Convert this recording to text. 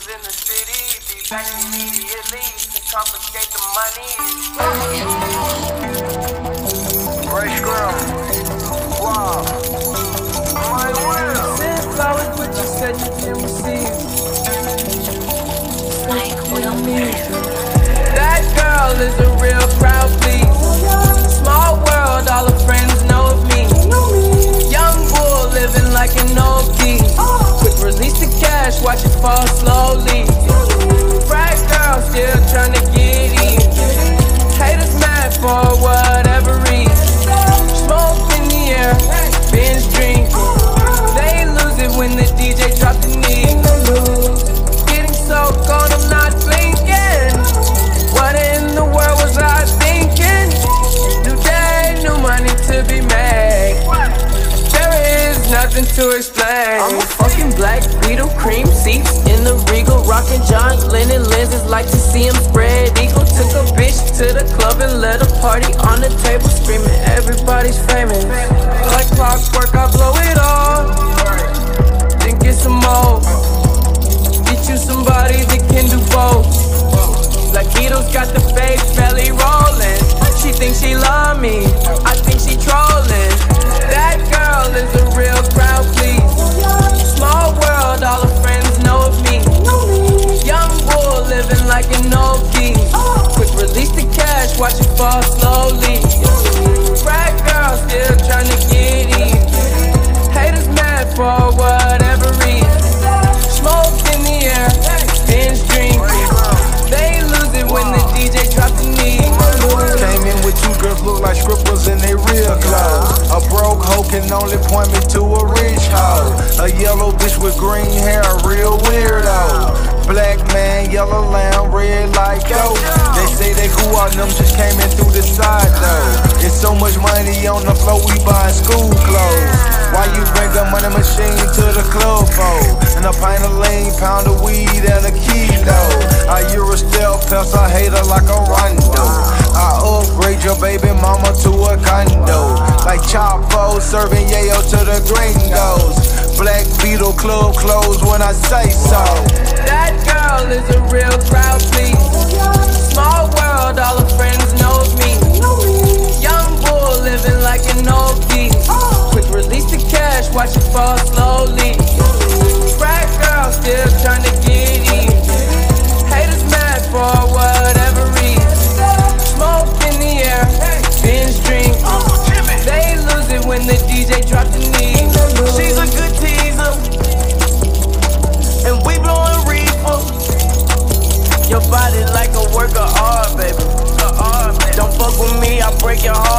was in the city, be back immediately to confiscate the money. Ray Scrum. To explain. I'm a fucking black Beatle, cream seats in the regal, rocking John Lennon lenses. Like to see him spread eagle. Took a bitch to the club and let a party on the table, screaming everybody's famous. Like clockwork, I blow it hoe. A yellow bitch with green hair, a real weirdo. Black man, yellow lamb, red like dope. They say they who on them just came in through the side though. It's so much money on the floor, we buying school clothes. Why you bring a money machine to the club for? And serving yayo to the gringos. Black Beatle club closed when I say so. That girl is a real crowd, please. Small world, all her friends know me. Young bull living like an old geese. Quick release the cash, watch it fall slowly. Your heart.